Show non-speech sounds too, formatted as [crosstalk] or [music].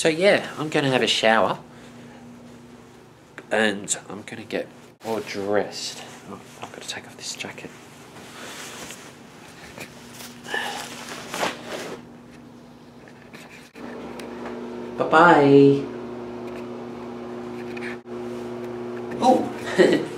So yeah, I'm going to have a shower and I'm going to get more dressed. Oh, I've got to take off this jacket. Bye-bye. Oh! [laughs]